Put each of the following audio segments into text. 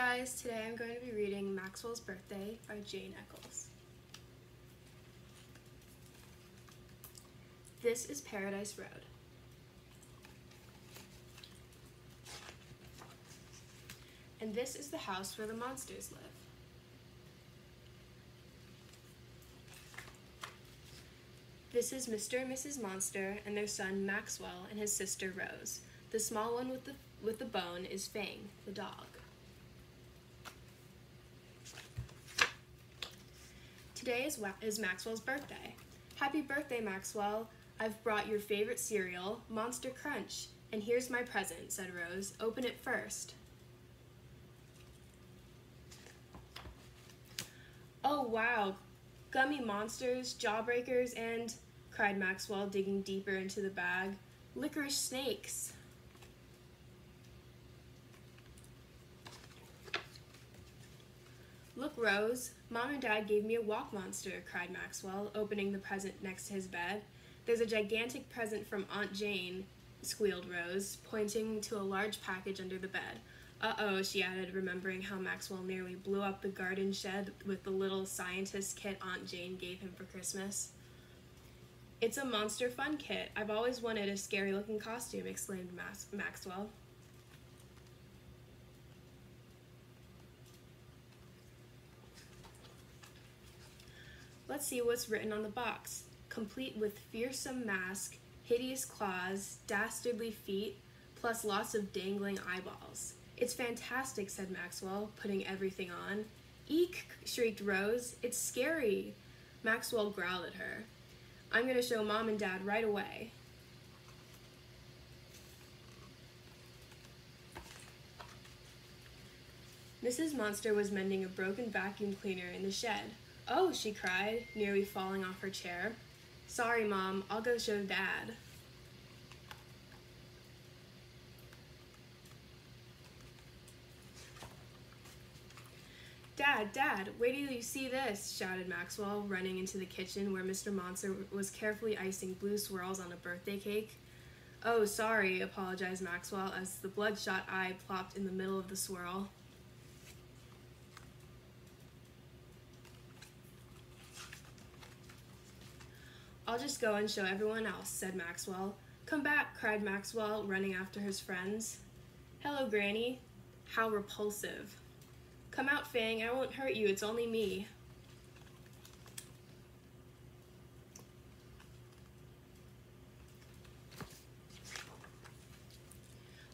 guys, today I'm going to be reading Maxwell's Birthday by Jane Eccles. This is Paradise Road. And this is the house where the monsters live. This is Mr. and Mrs. Monster and their son Maxwell and his sister Rose. The small one with the with the bone is Fang, the dog. Today is, is Maxwell's birthday. Happy birthday, Maxwell. I've brought your favorite cereal, Monster Crunch. And here's my present, said Rose. Open it first. Oh, wow. Gummy monsters, jawbreakers, and, cried Maxwell, digging deeper into the bag, licorice snakes. Look, Rose, Mom and Dad gave me a walk monster, cried Maxwell, opening the present next to his bed. There's a gigantic present from Aunt Jane, squealed Rose, pointing to a large package under the bed. Uh-oh, she added, remembering how Maxwell nearly blew up the garden shed with the little scientist kit Aunt Jane gave him for Christmas. It's a monster fun kit. I've always wanted a scary-looking costume, exclaimed Max Maxwell. Let's see what's written on the box. Complete with fearsome mask, hideous claws, dastardly feet, plus lots of dangling eyeballs. It's fantastic, said Maxwell, putting everything on. Eek, shrieked Rose. It's scary. Maxwell growled at her. I'm going to show Mom and Dad right away. Mrs. Monster was mending a broken vacuum cleaner in the shed. Oh, she cried, nearly falling off her chair. Sorry, Mom, I'll go show Dad. Dad, Dad, wait till you see this, shouted Maxwell, running into the kitchen where Mr. Monster was carefully icing blue swirls on a birthday cake. Oh, sorry, apologized Maxwell as the bloodshot eye plopped in the middle of the swirl. I'll just go and show everyone else, said Maxwell. Come back, cried Maxwell, running after his friends. Hello, Granny. How repulsive. Come out, Fang. I won't hurt you. It's only me.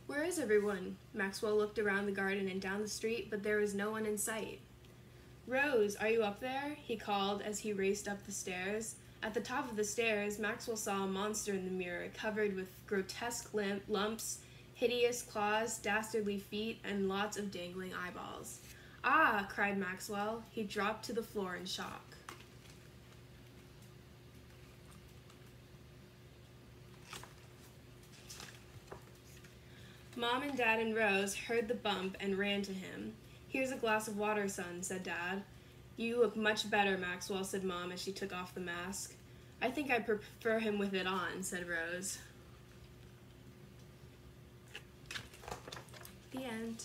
Where is everyone? Maxwell looked around the garden and down the street, but there was no one in sight. Rose, are you up there? he called as he raced up the stairs. At the top of the stairs, Maxwell saw a monster in the mirror, covered with grotesque lumps, hideous claws, dastardly feet, and lots of dangling eyeballs. Ah! cried Maxwell. He dropped to the floor in shock. Mom and Dad and Rose heard the bump and ran to him. Here's a glass of water, son, said Dad. You look much better, Maxwell, said Mom as she took off the mask. I think I prefer him with it on, said Rose. The end.